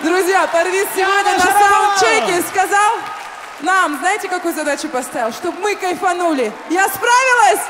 Друзья, Парвиз сегодня на саундчеке сказал нам, знаете, какую задачу поставил? Чтобы мы кайфанули. Я справилась?